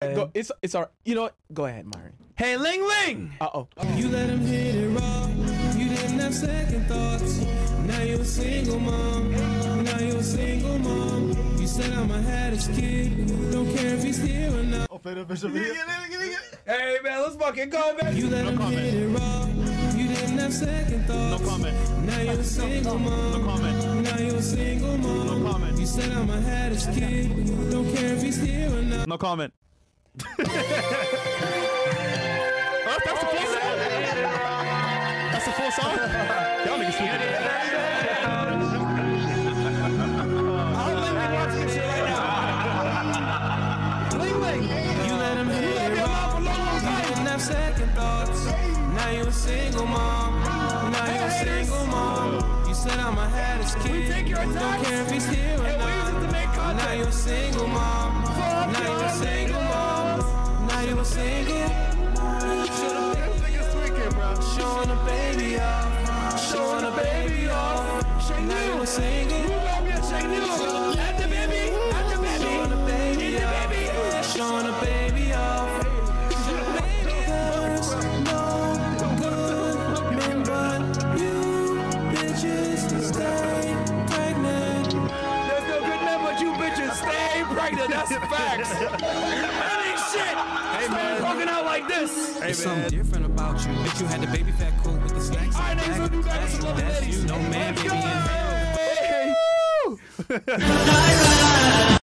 Go, it's it's our. You know what? Go ahead, Myron. Hey, Ling Ling! Uh oh. You let him hit it raw. You didn't have second thoughts. Now you're a single mom. Now you're a single mom. You said I'm a haddish kid. Don't care if he's here or not. Hey, man, let's fucking go, man. You let him hit it raw. You didn't have second thoughts. No comment. Now you're a single mom. No comment. Now you're a single mom. No comment. You said I'm a haddish kid. Don't care if he's here or not. No comment. Oh, that's the full song. That's the full song. Y'all niggas stupid. You let him hit it raw. You didn't have second thoughts. Now you're a single mom. Now you're a single mom. You said I'm a haddish kid. Don't care if he's here or not. Now you're a single mom. Now a single. Showing a baby off. Showing a baby off. Now you're a single. Showing a baby off. Showing a baby off. There's no good men but you bitches stay pregnant. There's no good man, but you bitches stay pregnant. That's the facts. like this. There's something different about you. Bitch, you had the baby fat coat with the snacks. All right, next, we'll do that. That's that's you. No man, baby, in go. hell. Hey.